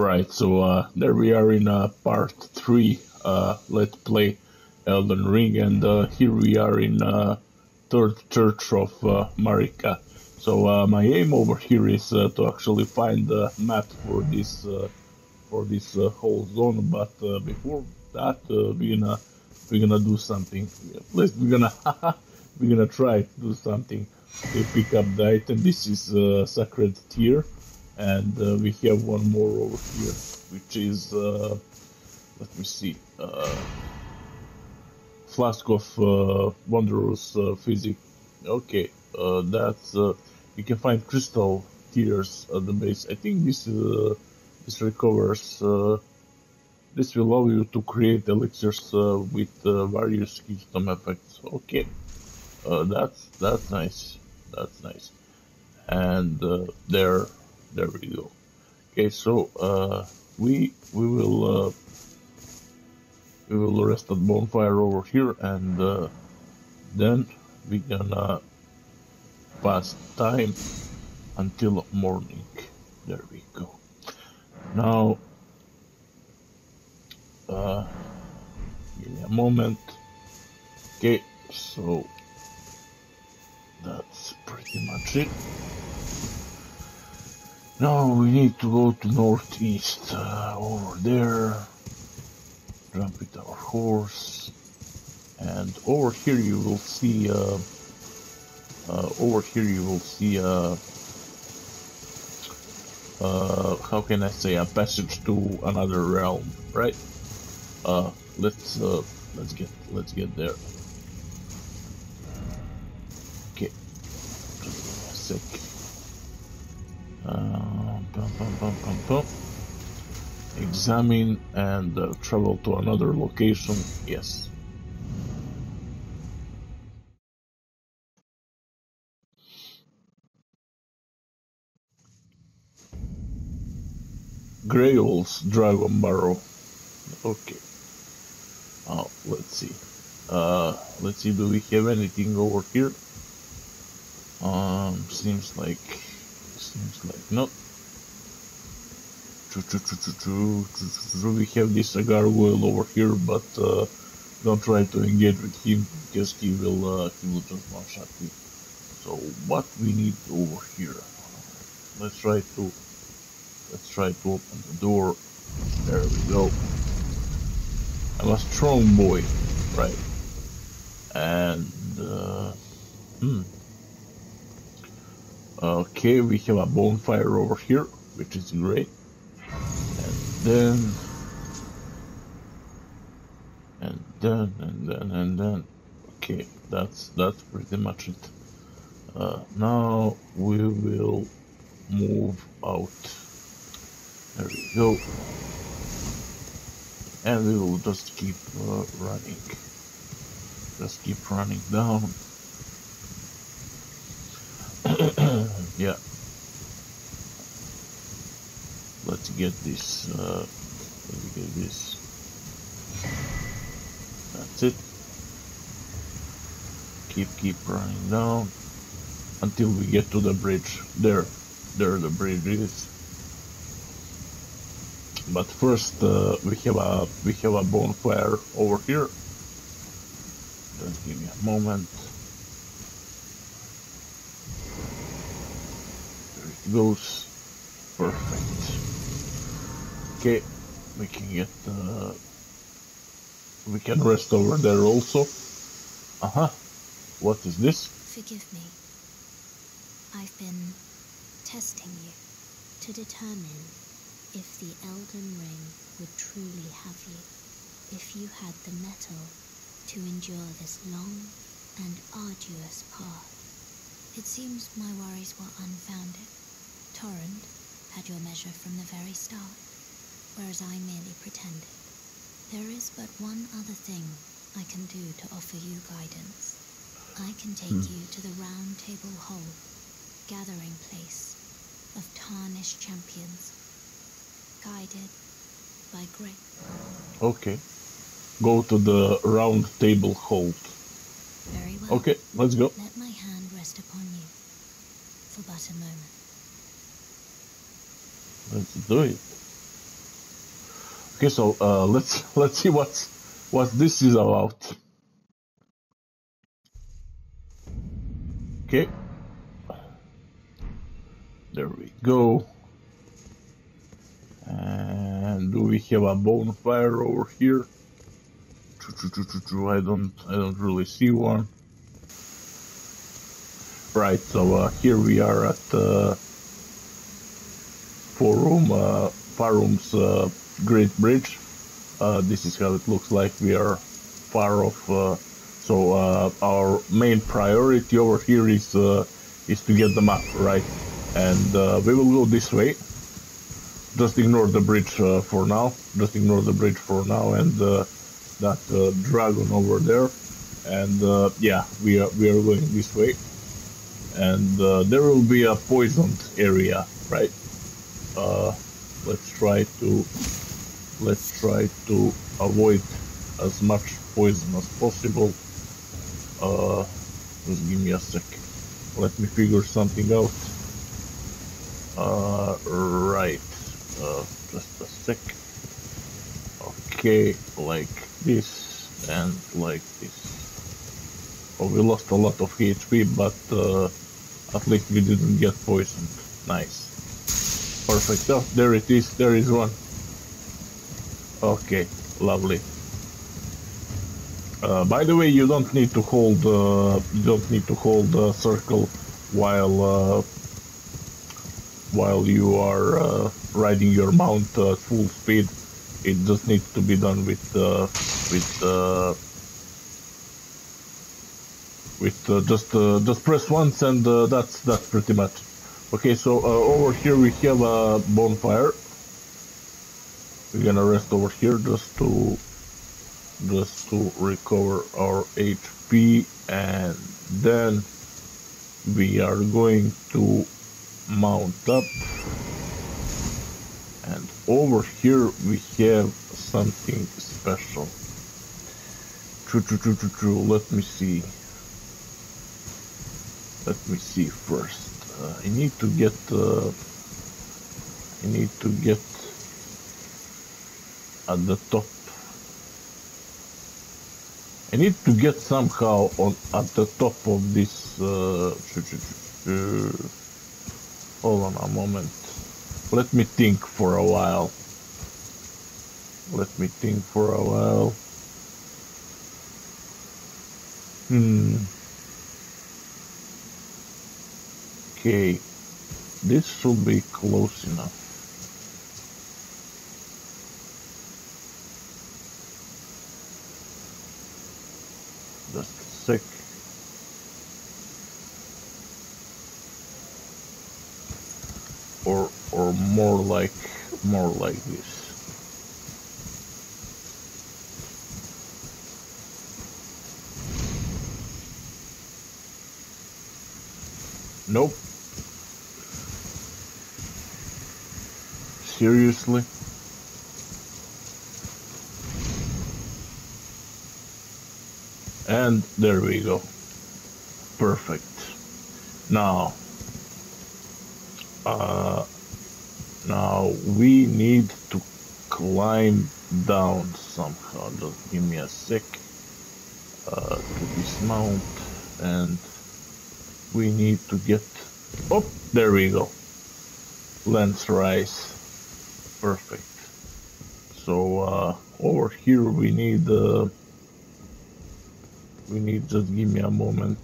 Alright, so uh, there we are in uh, part 3, uh, Let's Play Elden Ring, and uh, here we are in uh, Third Church of uh, Marika. So my aim over here is to actually find the map for this for this whole zone, but before that we're gonna we're gonna do something. Let's we're gonna we're gonna try to do something. We pick up the item. This is Sacred Tear and uh, we have one more over here which is uh, let me see uh, flask of uh, wondrous uh, physic okay uh, that's uh, you can find crystal tears at the base. I think this this recovers this will allow you to create elixirs with various keystone effects. Okay that's that's nice. That's nice. And there there we go. Okay, so uh, we we will uh, we will rest at bonfire over here, and uh, then we gonna pass time until morning. There we go. Now, uh, give me a moment. Okay, so that's pretty much it. Now we need to go to northeast, uh, over there, jump with our horse, and over here you will see, uh, uh, over here you will see, uh, uh, how can I say, a passage to another realm, right? Uh, let's, let's get, let's get there. Okay, just a. Uh. Examine and uh, travel to another location. Yes. Greyoll's Dragonbarrow. Okay. Oh, let's see. Uh, let's see. Do we have anything over here? Um, seems like Seems like not. We have this gargoyle over here, but uh, don't try to engage with him because he will uh, he will just one shot you. So what we need over here? Let's try to let's try to open the door. There we go. I'm a strong boy, right? And uh, hmm. Okay, we have a bonfire over here, which is great. And then... And then, and then, and then... Okay, that's, that's pretty much it. Uh, now we will move out. There we go. And we will just keep uh, running. Just keep running down. Yeah. Let's get this, uh, let's get this. That's it. Keep, keep running down until we get to the bridge. There, there the bridge is. But first, uh, we have a we have a bonfire over here. Just give me a moment. Goes perfect. Okay, we can get uh, we can rest over there also. Uh huh. What is this? Forgive me. I've been testing you to determine if the Elden Ring would truly have you. If you had the mettle to endure this long and arduous path. It seems my worries were unfounded. Torrent had your measure from the very start, whereas I merely pretended. There is but one other thing I can do to offer you guidance. I can take hmm. you to the Roundtable Hold, gathering place of tarnished champions, guided by grace. Okay. Go to the round table hold. Very well. Okay, let's go. Let my hand rest upon you for but a moment. Let's do it. Okay, so uh, let's let's see what's what this is about. Okay, there we go. And do we have a bonfire over here? I don't I don't really see one. Right, so uh, here we are at uh, Farum uh, Farum's uh, Great Bridge. Uh, this is how it looks like. We are far off. Uh, so uh, our main priority over here is uh, is to get the map right, and we will go this way. Just ignore the bridge for now. Just ignore the bridge for now, and that dragon over there. And yeah, we are we are going this way, and there will be a poisoned area, right? Uh, let's try to let's try to avoid as much poison as possible. Uh, just give me a sec. Let me figure something out. Uh, right. Uh, just a sec. Okay, like this and like this. Oh, we lost a lot of HP, but uh, at least we didn't get poisoned. Nice. Perfect. Oh, there it is. There is one. Okay, lovely. Uh, by the way, you don't need to hold uh, you don't need to hold the circle while uh, while you are uh, riding your mount at full speed. It just needs to be done with uh, with uh, with just just press once and that's that's pretty much. Okay, so uh, over here we have a bonfire. We're gonna rest over here just to just to recover our HP and then we are going to mount up. And over here we have something special. True true true true true let me see. Let me see first I need to get uh, I need to get at the top I need to get somehow on at the top of this. Uh, hold on a moment. Let me think for a while. Let me think for a while. Hmm. Okay. This should be close enough. just sec. Or or more like more like this. Nope. Seriously? And there we go. Perfect. Now, uh, now we need to climb down somehow. Just give me a sec uh, to dismount and we need to get up. There we go. Lenne's Rise. Perfect. So uh, over here we need uh, we need just give me a moment.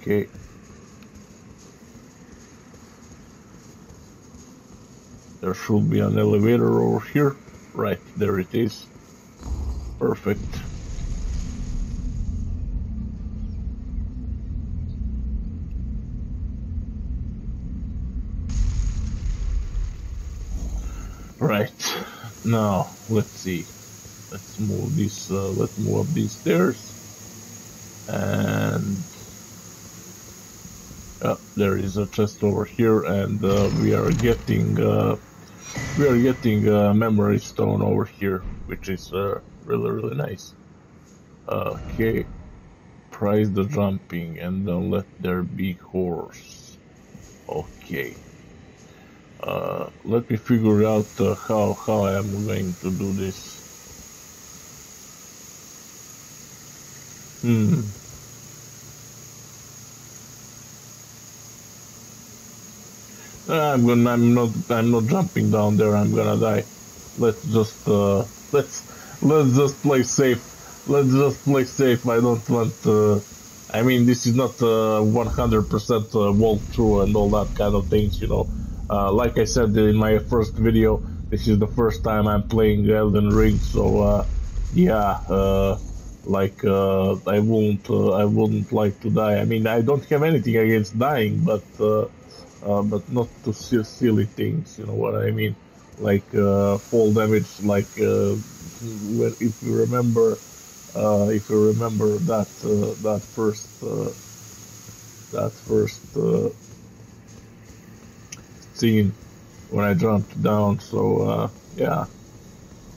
Okay. There should be an elevator over here. Right there it is. Perfect right. Now let's see. Let's move this uh, let's move up these stairs. And uh, there is a chest over here and uh, we are getting uh, we are getting a memory stone over here which is uh, really really nice. Okay. Prize the jumping and then let there be horse okay Uh, let me figure out uh, how how I am going to do this. Hmm. I'm gonna. I'm not. I'm not jumping down there. I'm gonna die. Let's just. Uh, let's. Let's just play safe. Let's just play safe. I don't want. Uh, I mean, this is not 100% uh, wall through and all that kind of things. You know. Uh, like I said in my first video, this is the first time I'm playing Elden Ring. So uh, yeah. Uh, like I won't. I wouldn't like to die. I mean, I don't have anything against dying, but uh, but not to silly things. You know what I mean? Like uh, fall damage. Like uh, if you remember, uh, if you remember that uh, that first uh, that first when I jumped down. So uh, yeah,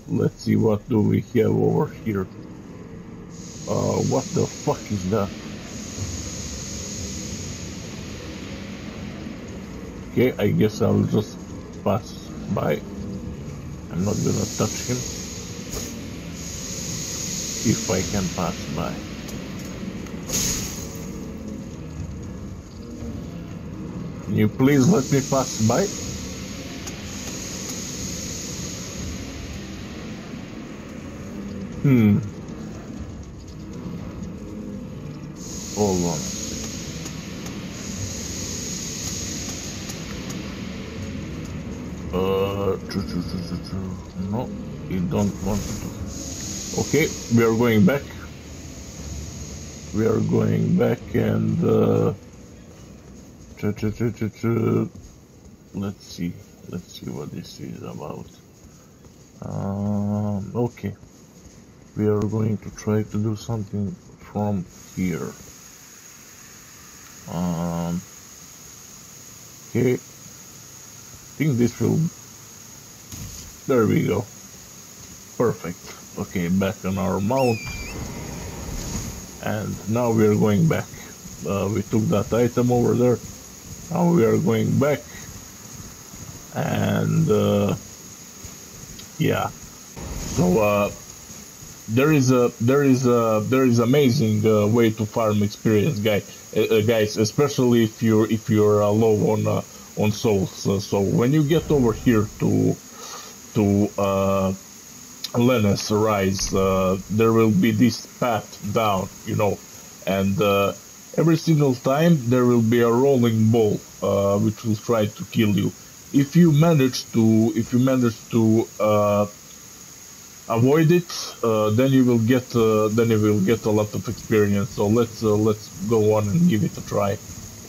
let's see what do we have over here. Uh, what the fuck is that? Okay, I guess I'll just pass by. I'm not gonna touch him. If I can pass by. You please let me pass by? Hmm. Hold on. No, you don't want to. Okay, we are going back. We are going back and uh, let's see. Let's see what this is about. Um, okay, we are going to try to do something from here. Um, okay, I think this will there we go. Perfect. Okay, back on our mount. And now we are going back. Uh, we took that item over there. Now we are going back. And uh, yeah. So uh, there is a there is a there is amazing uh, way to farm experience, guy, uh, uh, guys. Especially if you're if you're low on on souls. so when you get over here to to uh, Lenneth Rise, uh, there will be this path down, you know, and uh, every single time there will be a rolling ball uh, which will try to kill you. If you manage to, if you manage to uh, avoid it, uh, then you will get, then you will get a lot of experience. So let's let's go on and give it a try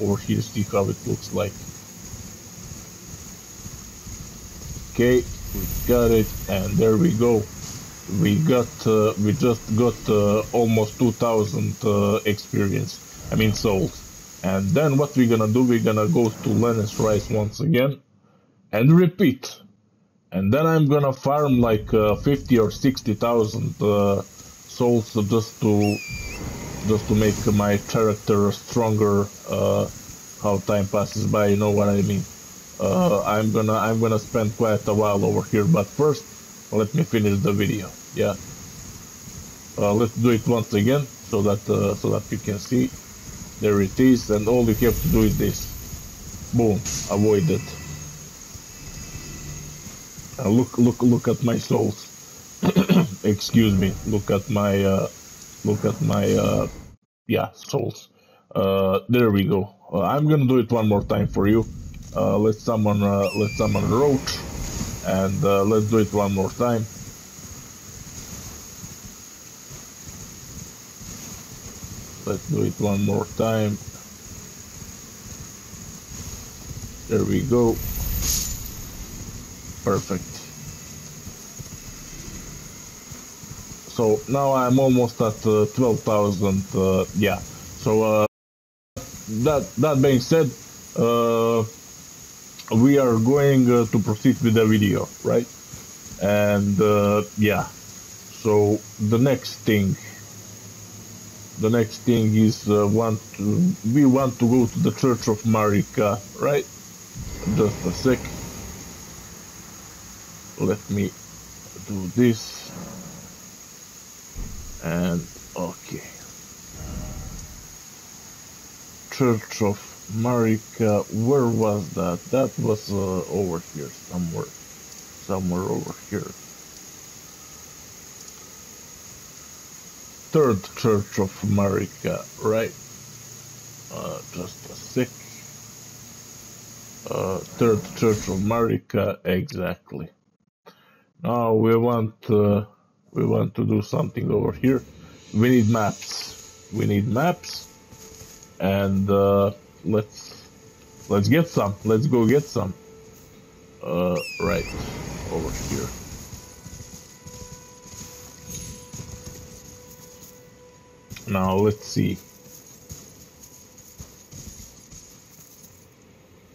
over here, see how it looks like. Okay, we got it and there we go we got uh, we just got uh, almost 2000 uh, experience i mean souls and then what we're gonna do? We're gonna go to Lenneth Rise once again and repeat. And then i'm gonna farm like uh, 50 or 60,000 uh, souls just to just to make my character stronger uh, how time passes by you know what i mean? Uh, I'm gonna I'm gonna spend quite a while over here but first let me finish the video yeah? Uh, let's do it once again so that uh, so that you can see there it is and all you have to do is this. Boom avoid it. Uh, look look look at my souls. Excuse me look at my uh, look at my uh, yeah souls. There we go. I'm gonna do it one more time for you. Uh, let's summon uh, let's summon roach and uh, let's do it one more time let's do it one more time. There we go. Perfect. So now I'm almost at uh, 12,000 uh, yeah. So uh, that that being said uh, we are going uh, to proceed with the video, right? And uh, yeah, so the next thing, the next thing is uh, want to, we want to go to the Church of Marika, right? Just a sec. let me do this. And okay. Church of Marika where was that? That was uh, over here somewhere. Somewhere over here third Church of Marika, right uh, just a sec uh, third Church of Marika, exactly now we want uh, we want to do something over here. We need maps. We need maps, and uh, let's let's get some. Let's go get some. Uh, right over here. Now let's see.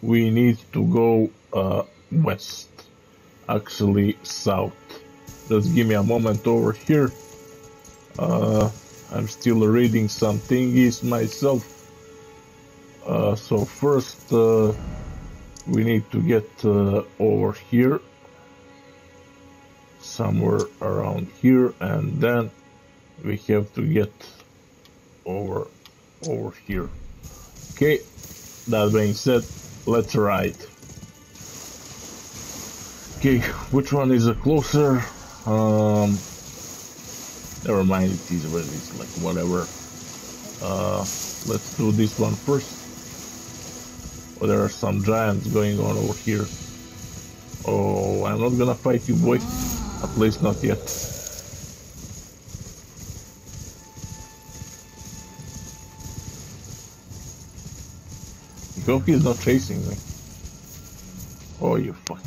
We need to go uh, west actually south. Just give me a moment over here. Uh, I'm still reading some thingies myself. Uh, so first uh, we need to get uh, over here. Somewhere around here and then we have to get over over here. Okay, that being said, let's ride. Okay, which one is a closer? Um, never mind, it is what it is, like whatever. Uh, let's do this one first. Oh, there are some giants going on over here. Oh, I'm not gonna fight you, boy. At least not yet. Goki is not chasing me. Oh, you fuck.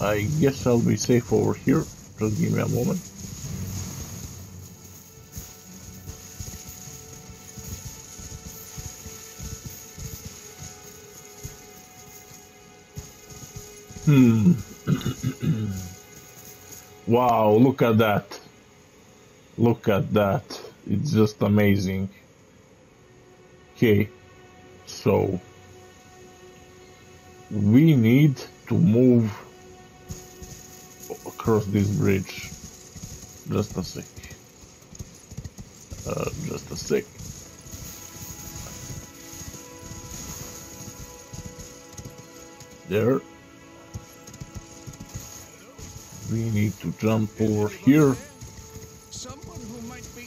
I guess I'll be safe over here. Just give me a moment. Hmm. wow, look at that. Look at that. It's just amazing. Okay, so we need to move across this bridge. Just a sec. Uh, just a sec. There. We need to jump over here.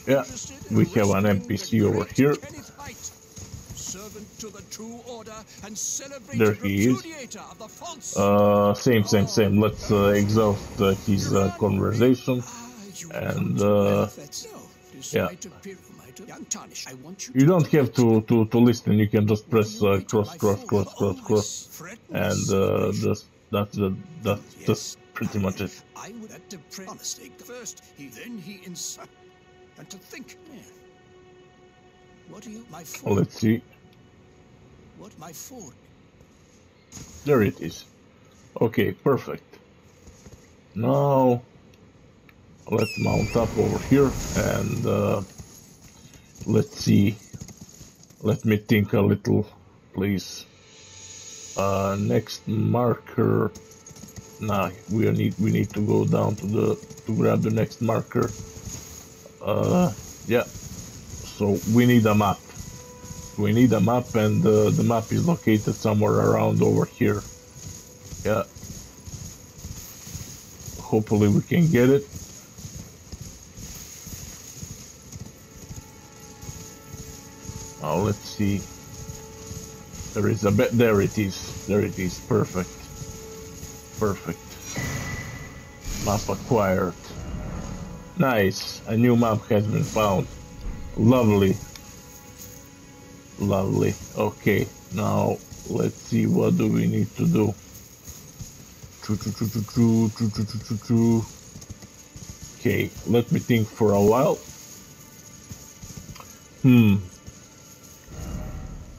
Yeah, we have an NPC over here. There he is. Uh, same, same, same. Let's uh, exhaust uh, his uh, conversation. And, uh, yeah. You don't have to, to, to listen, you can just press uh, cross, cross, cross, cross, cross. And uh, that's, that's just pretty much it. And to think, what are you, my Let's see. What my food? There it is. Okay, perfect. Now let's mount up over here and uh, let's see. Let me think a little, please. Uh, next marker. Nah, we need we need to go down to the to grab the next marker. Uh, yeah. So we need a map we need a map and uh, the map is located somewhere around over here. Yeah. Hopefully we can get it. Now let's see. There is a bit. There it is. There it is. Perfect. Perfect. Map acquired. Nice. A new map has been found. Lovely. Lovely. Okay, now let's see what do we need to do. Okay, let me think for a while. Hmm.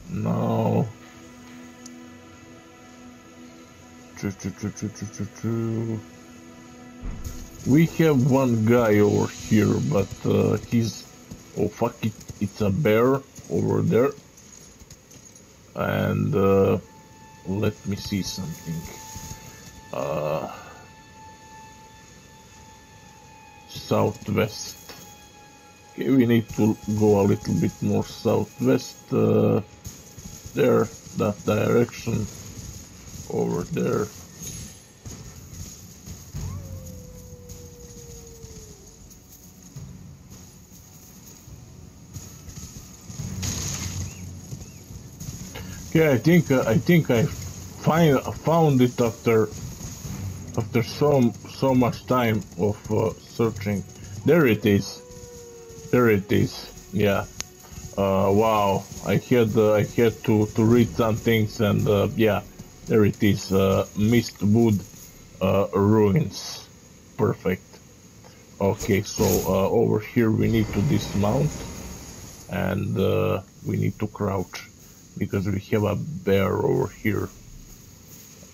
Now. We have one guy over here, but uh, he's... Oh fuck it, it's a bear over there. and uh, let me see something. Uh, southwest. Okay, we need to go a little bit more southwest. Uh, there, that direction. Over there. Yeah, I think uh, I think I find found it after after so so much time of uh, searching. There it is. There it is. Yeah. Uh, wow. I had uh, I had to to read some things and uh, yeah, there it is. Uh, Mistwood ruins. Perfect. Okay, so over here we need to dismount and we need to crouch because we have a bear over here.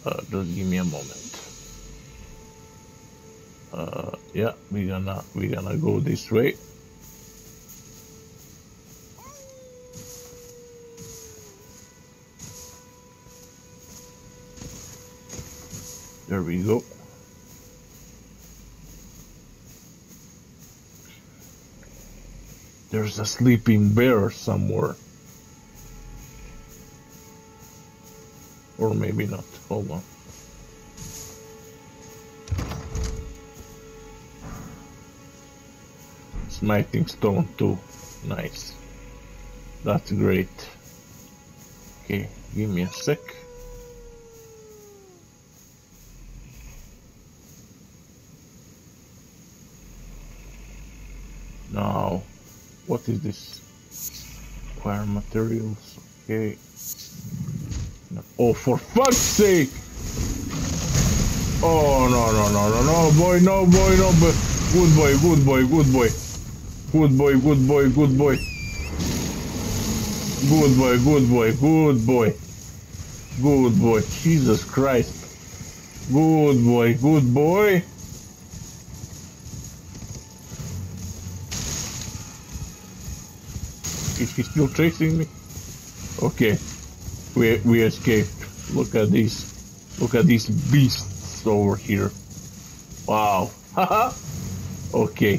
Uh, just give me a moment. Uh, yeah, we're gonna we're gonna go this way. There we go. There's a sleeping bear somewhere. Or maybe not. Oh, Hold on. Smithing stone too. Nice. That's great. Okay, give me a sec. Now, what is this? Acquire materials, okay. Oh, for fuck's sake! Oh, no, no, no, no, no, boy, no, boy, no, boy. Good boy, good boy, good boy. Good boy, good boy, good boy. Good boy, good boy, good boy. Good boy, Jesus Christ. Good boy, good boy. Is he still chasing me? Okay. We we escaped. Look at these. Look at these beasts over here. Wow. Haha. okay.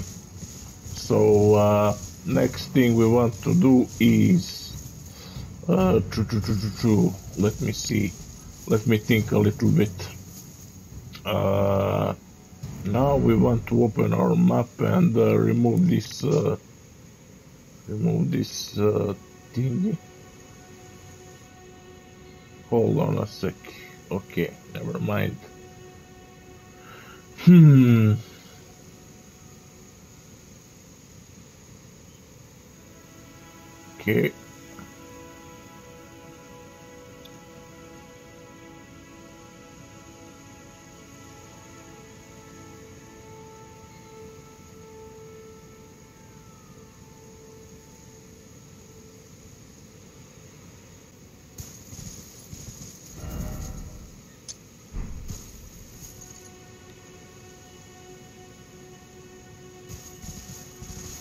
So uh, next thing we want to do is uh, let me see. Let me think a little bit. Uh, now we want to open our map and uh, remove this uh, remove this uh, thingy. Hold on a sec. Okay, never mind. Hmm. Okay.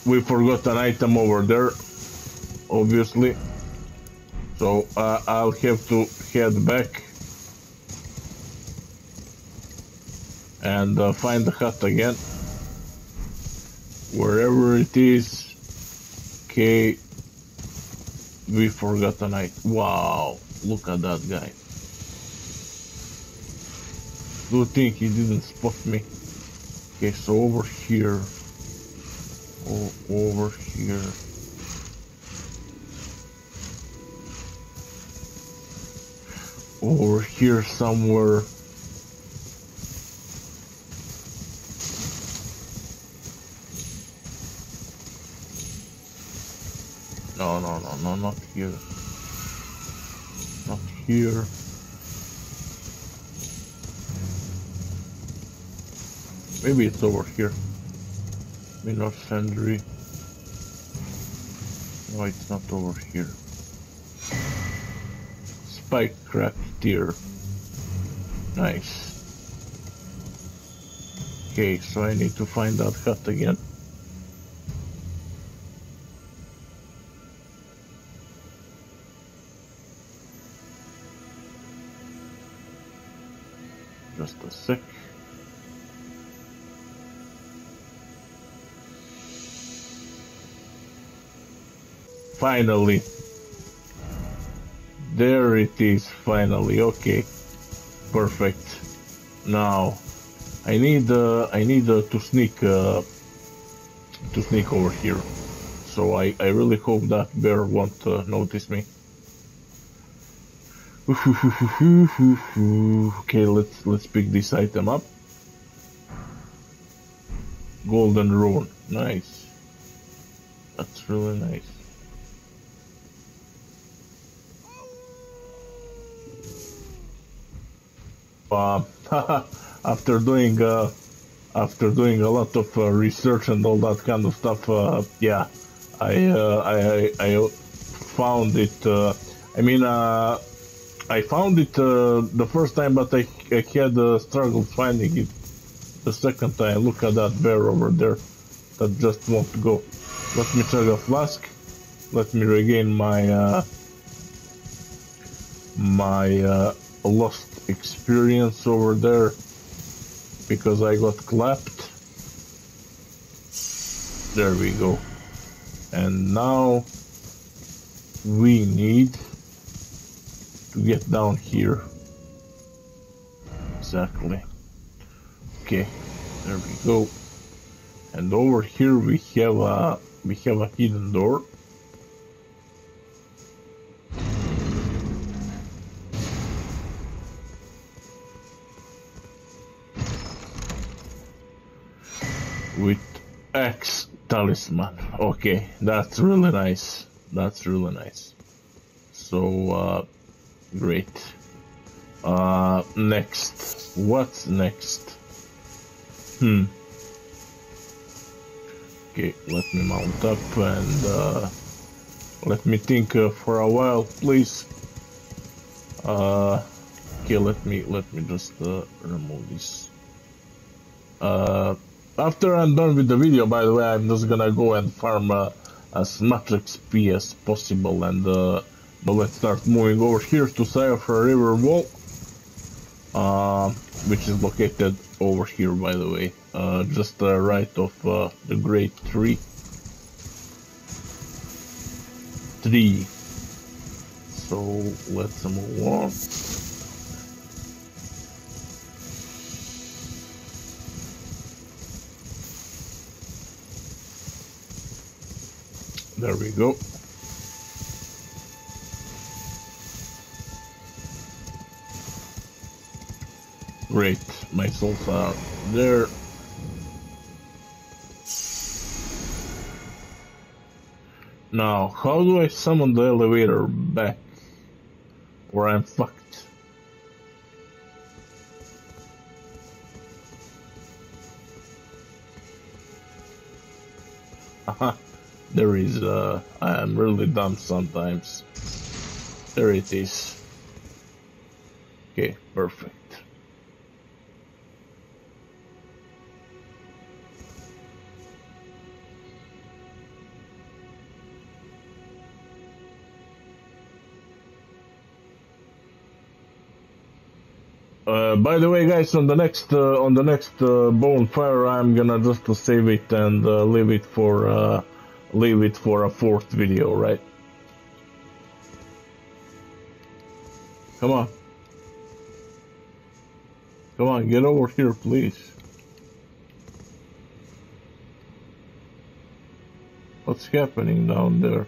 We forgot an item over there, obviously. So uh, I'll have to head back and uh, find the hut again. Wherever it is. Okay. We forgot an item. Wow. Look at that guy. Do you think he didn't spot me? Okay, so over here. Over here. Over here somewhere. No, no, no, no, not here. Not here. Maybe it's over here. Middle of Sandry. No, it's not over here. Spike Crafteer. Nice. Okay, so I need to find that hut again. Just a sec. Finally. There it is, finally. Okay. Perfect. Now, I need uh, I need uh, to sneak uh, to sneak over here. So I, I really hope that bear won't uh, notice me. okay, let's let's pick this item up. Golden rune, nice. That's really nice. Uh, after doing uh, after doing a lot of uh, research and all that kind of stuff, uh, yeah, I, uh, I I found it. Uh, I mean, I found it the first time, but I, I had struggled finding it the second time. Look at that bear over there that just won't go. Let me chug a flask. Let me regain my my lost experience over there because I got clapped. There we go. And now we need to get down here. Exactly. Okay, there we go. And over here we have a we have a hidden door. With X talisman. Okay, that's really nice. That's really nice. So, uh, great. Uh, next. What's next? Hmm. Okay, let me mount up and, uh, let me think uh, for a while, please. Uh, okay, let me, let me just, uh, remove this. Uh, after I'm done with the video, by the way, I'm just gonna go and farm uh, as much XP as possible and uh, but let's start moving over here to Siofra River Well, uh, which is located over here, by the way, uh, just uh, right of uh, the Great Tree. Tree. So let's move on. There we go. Great, my souls are there. Now, how do I summon the elevator back? Or I'm fucked. Aha there is uh I am really dumb sometimes. There it is. Okay, perfect. Uh, by the way, guys, on the next uh, on the next uh, bonfire, I'm gonna just save it and uh, leave it for uh, leave it for a fourth video, right? Come on. Come on, get over here, please. What's happening down there?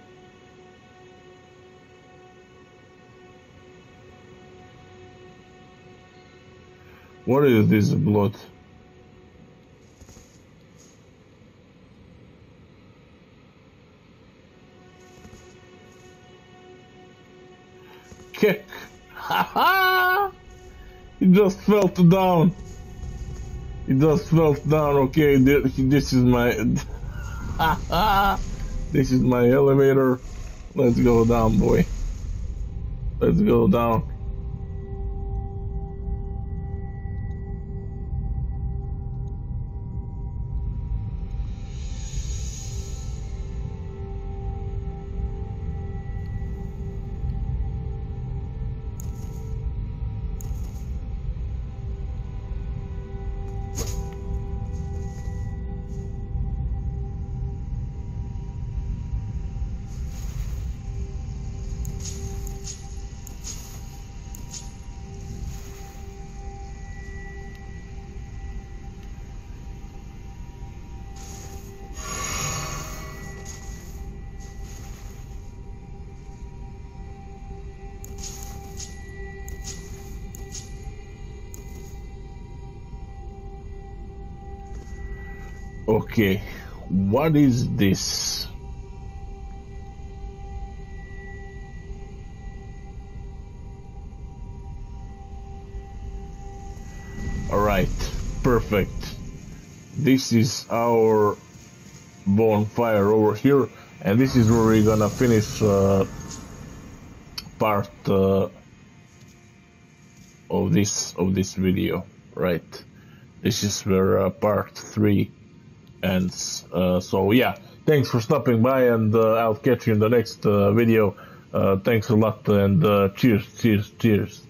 What is this blood? Just fell down. He just fell down. Okay, this is my. This is my elevator. Let's go down, boy. Let's go down. Okay, what is this? Alright, perfect. This is our bonfire over here, and this is where we're gonna finish uh, part uh, of this of this video, right? This is where uh, part three ends. Uh, so yeah, thanks for stopping by, and uh, I'll catch you in the next uh, video. Thanks a lot, and cheers, cheers, cheers.